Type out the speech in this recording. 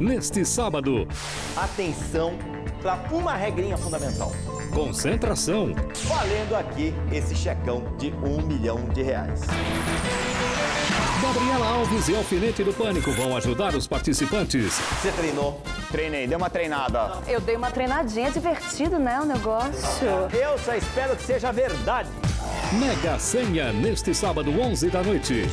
neste sábado. Atenção para uma regrinha fundamental. Concentração. Valendo aqui esse checão de um milhão de reais. Gabriela Alves e Alfinete do Pânico vão ajudar os participantes. Você treinou? Treinei, dei uma treinada. Eu dei uma treinadinha, é divertido, né, o negócio? Eu só espero que seja verdade. Mega Senha neste sábado, 11 da noite.